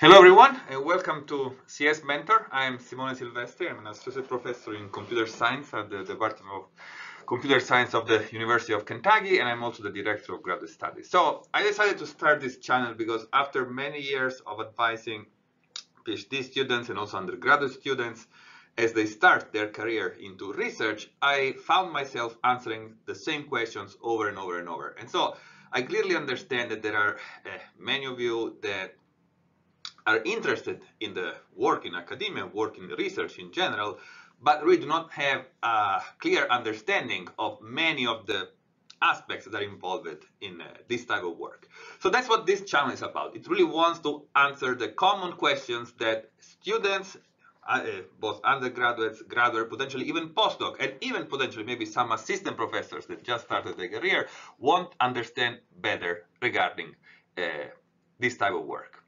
Hello everyone and welcome to CS Mentor. I am Simone Silvestri. I'm an associate professor in computer science at the Department of Computer Science of the University of Kentucky and I'm also the director of graduate studies. So I decided to start this channel because after many years of advising PhD students and also undergraduate students as they start their career into research, I found myself answering the same questions over and over and over. And so I clearly understand that there are uh, many of you that are interested in the work in academia, work in research in general, but really do not have a clear understanding of many of the aspects that are involved in uh, this type of work. So that's what this channel is about. It really wants to answer the common questions that students, uh, both undergraduates, graduate, potentially even postdoc, and even potentially maybe some assistant professors that just started their career want to understand better regarding uh, this type of work.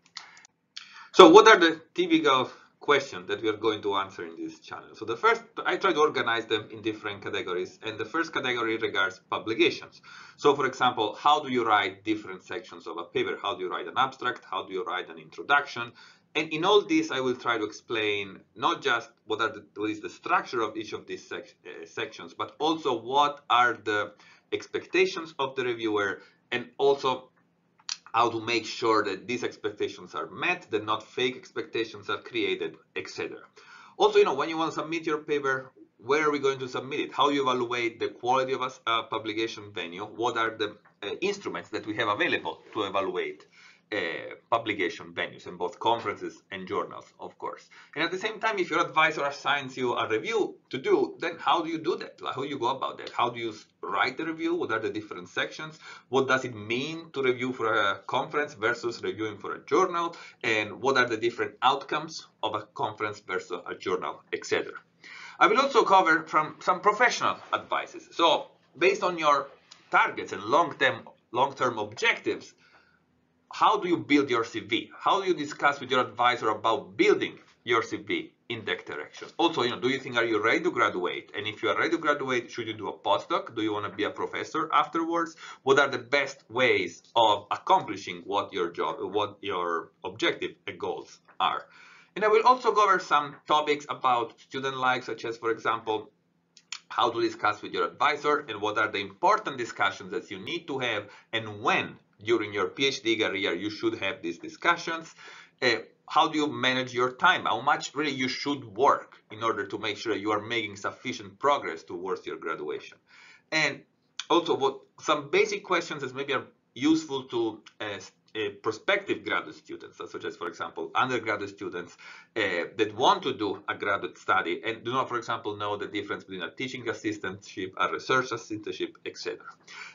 So what are the typical questions that we are going to answer in this channel? So the first, I try to organize them in different categories. And the first category regards publications. So for example, how do you write different sections of a paper? How do you write an abstract? How do you write an introduction? And in all this, I will try to explain not just what, are the, what is the structure of each of these sec uh, sections, but also what are the expectations of the reviewer and also how to make sure that these expectations are met, that not fake expectations are created, etc. Also, you know, when you want to submit your paper, where are we going to submit it? How you evaluate the quality of a publication venue? What are the uh, instruments that we have available to evaluate Uh, publication venues in both conferences and journals, of course. And at the same time, if your advisor assigns you a review to do, then how do you do that? How do you go about that? How do you write the review? What are the different sections? What does it mean to review for a conference versus reviewing for a journal? And what are the different outcomes of a conference versus a journal, etc. I will also cover from some professional advices. So based on your targets and long-term long-term objectives, how do you build your CV? How do you discuss with your advisor about building your CV in that direction? Also, you know, do you think are you ready to graduate? And if you are ready to graduate, should you do a postdoc? Do you want to be a professor afterwards? What are the best ways of accomplishing what your job, what your objective and goals are? And I will also cover some topics about student life, such as, for example, how to discuss with your advisor and what are the important discussions that you need to have and when during your PhD career you should have these discussions. Uh, how do you manage your time? How much really you should work in order to make sure you are making sufficient progress towards your graduation? And also what some basic questions that maybe are useful to uh, prospective graduate students, such as, for example, undergraduate students uh, that want to do a graduate study and do not, for example, know the difference between a teaching assistantship, a research assistantship, etc.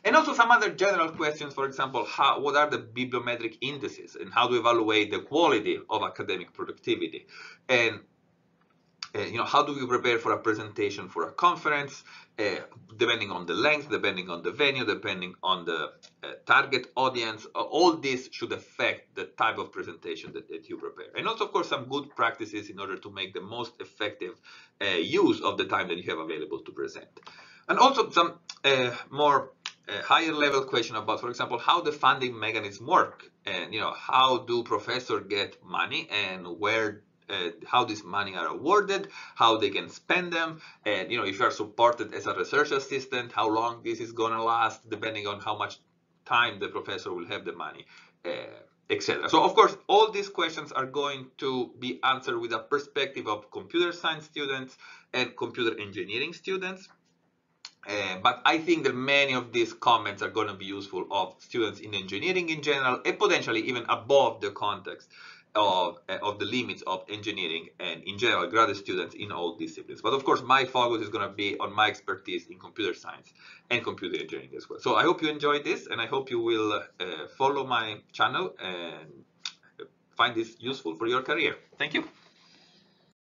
And also some other general questions, for example, how, what are the bibliometric indices and how to evaluate the quality of academic productivity? And uh, you know, how do you prepare for a presentation for a conference, uh, depending on the length, depending on the venue, depending on the uh, target audience, uh, all this should affect the type of presentation that, that, you prepare. And also, of course, some good practices in order to make the most effective uh, use of the time that you have available to present. And also some uh, more higher level question about, for example, how the funding mechanism work and, you know, how do professors get money and where uh, how this money are awarded, how they can spend them, and you know if you are supported as a research assistant, how long this is going to last, depending on how much time the professor will have the money, uh, etc. So of course, all these questions are going to be answered with a perspective of computer science students and computer engineering students. Uh, but I think that many of these comments are going to be useful of students in engineering in general and potentially even above the context of, of the limits of engineering and in general graduate students in all disciplines. But of course, my focus is going to be on my expertise in computer science and computer engineering as well. So I hope you enjoyed this and I hope you will uh, follow my channel and find this useful for your career. Thank you.